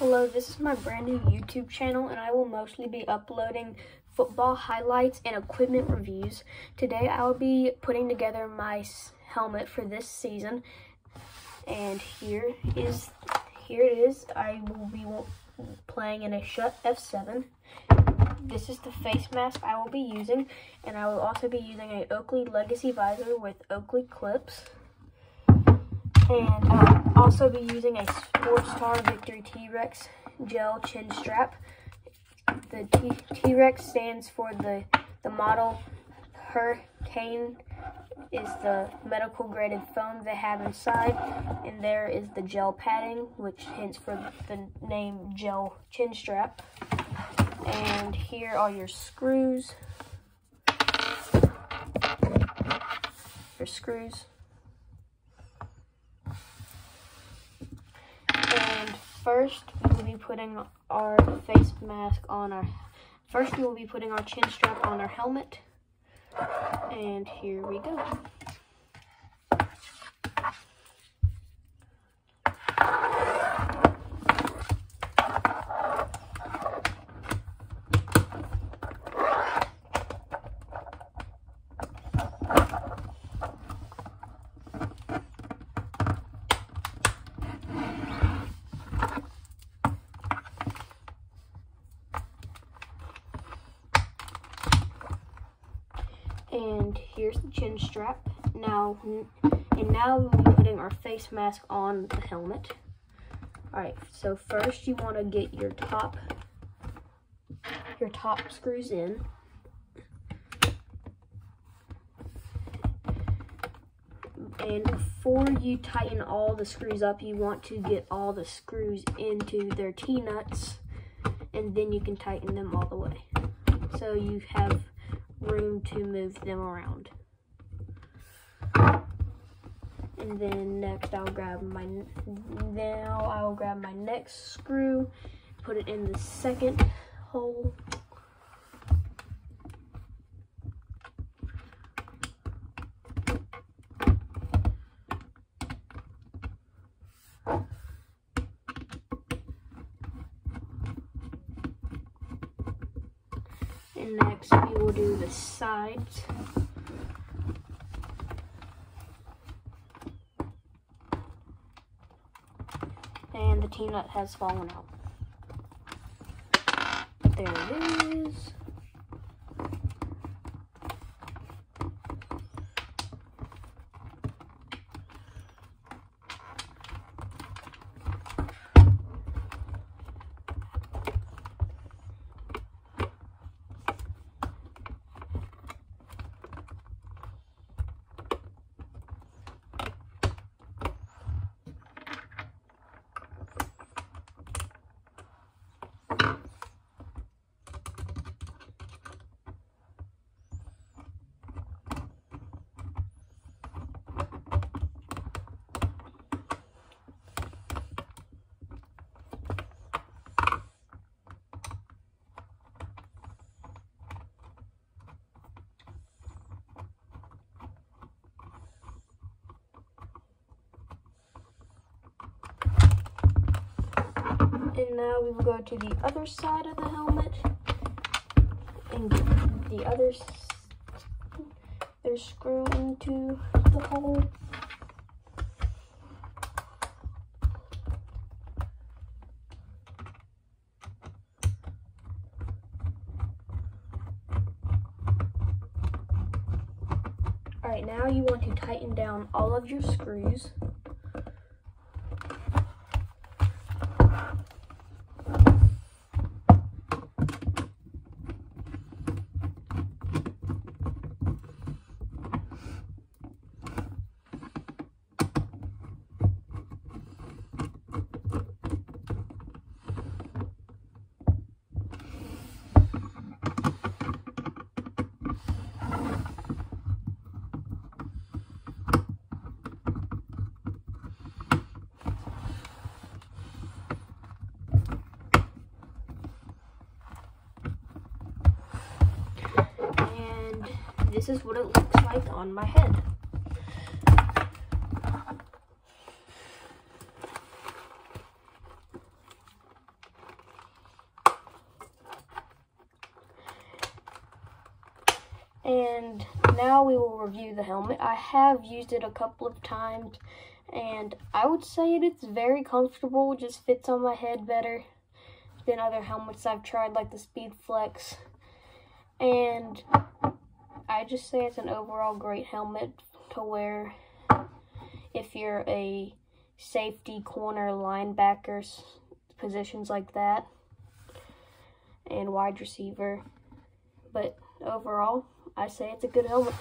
Hello, this is my brand new YouTube channel and I will mostly be uploading football highlights and equipment reviews. Today I will be putting together my helmet for this season and here is here it is. I will be playing in a Schutt F7. This is the face mask I will be using and I will also be using a Oakley Legacy visor with Oakley clips. And I'll also be using a Sportstar Victory T-Rex gel chin strap. The T-Rex stands for the, the model Hurricane is the medical graded foam they have inside. And there is the gel padding, which hints for the name gel chin strap. And here are your screws. Your screws. First we will be putting our face mask on our, first we will be putting our chin strap on our helmet. And here we go. And here's the chin strap. Now, and now we'll be putting our face mask on the helmet. All right, so first you want to get your top, your top screws in. And before you tighten all the screws up, you want to get all the screws into their T-nuts, and then you can tighten them all the way. So you have room to move them around. And then next I'll grab my, now I'll grab my next screw, put it in the second hole. And next we will do the sides. And the T-nut has fallen out. There it is. And now we will go to the other side of the helmet and get the other they're screw into the hole. Alright, now you want to tighten down all of your screws. this is what it looks like on my head. And now we will review the helmet. I have used it a couple of times and I would say it's very comfortable, just fits on my head better than other helmets I've tried like the Speed Flex. And I just say it's an overall great helmet to wear if you're a safety corner linebackers positions like that and wide receiver. But overall, I say it's a good helmet.